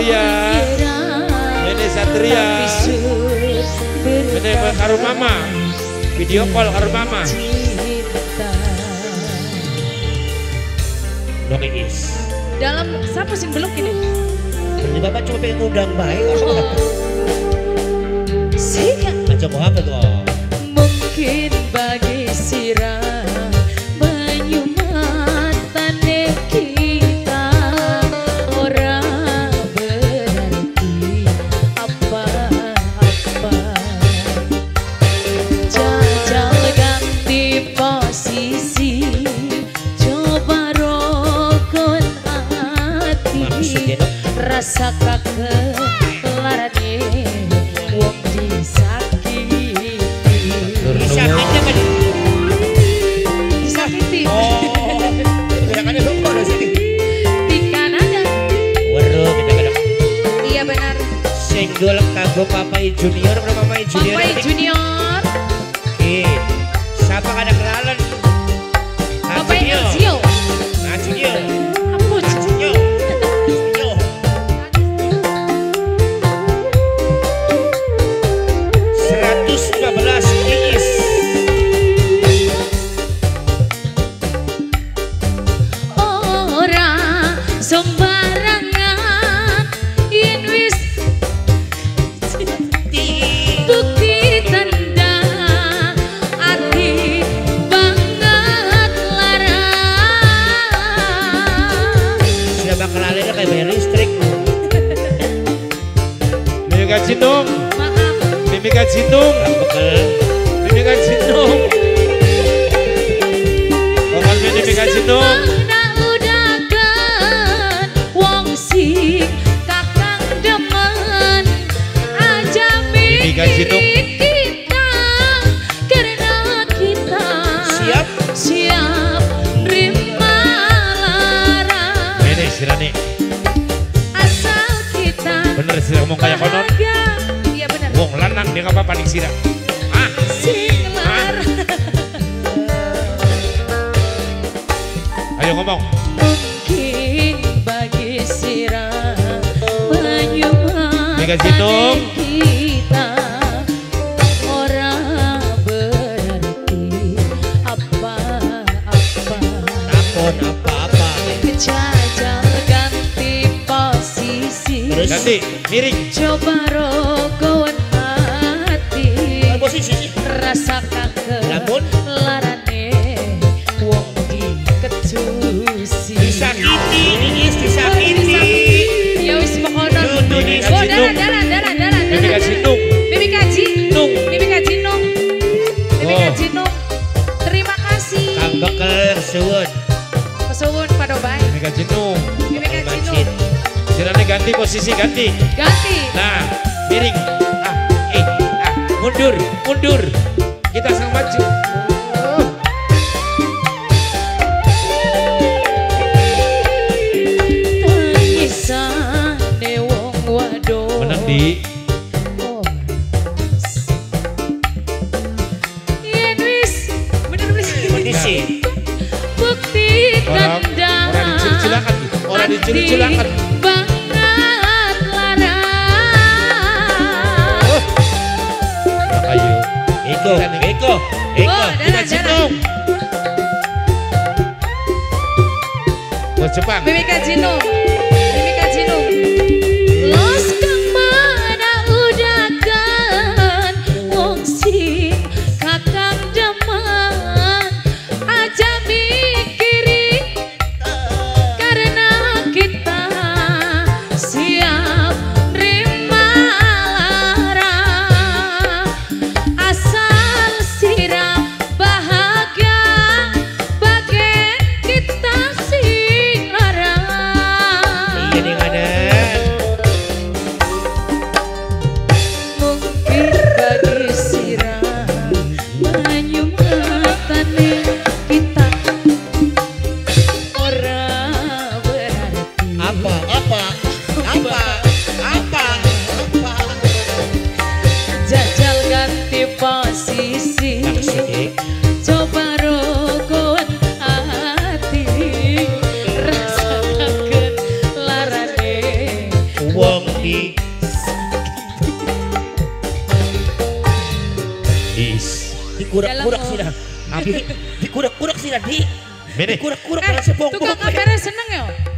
Satria. Ini Satria. Ini karo mama Video call karo mama Cinta Dong Iis Dalam siapa sih belum ini? Ini bapak cuma pengen ngundang baik dong? rasa kakelarane wong disakiti Disakitnya kan? disakiti Oh, gerakannya dong kok ada sini. kita iya benar senggol kanggo Papai Junior berapa Papai Junior? Papai? Junior Oke, siapa kadang kenalan? Mimika Cinung maaf Mimika Cinung Bakal Mimika Cinung Vokal Mimika Cinung Dia ngapa panik sirah Ah. Sing Ayo ngomong. Bagi sirah banyu Mega apa-apa apa-apa. jajal ganti miring. Coba rogoan rasa kakek Lamun? larane wong Disakiti, disakiti. ya wis pokono oh kaji Nung. Kaji nung Mimi Oh. kaji nung terima kasih. Kang suwun. kesuwun kaji nung ganti posisi ganti. Ganti. Nah miring. Ah mundur mundur. Kita sang maju. Tangisane wong wadon Menang di. Yen wis bener wis. Kondisi. bukti Orang tanda Orang dicil-cilakan Orang dicil-cilakan Bos Jepang. Mimika Jinung Dikurak-kurak sih dah. Abi Dikurak-kurak sih dah di. Dikurak-kurak eh lah sepong tukang kabarnya seneng ya